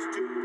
to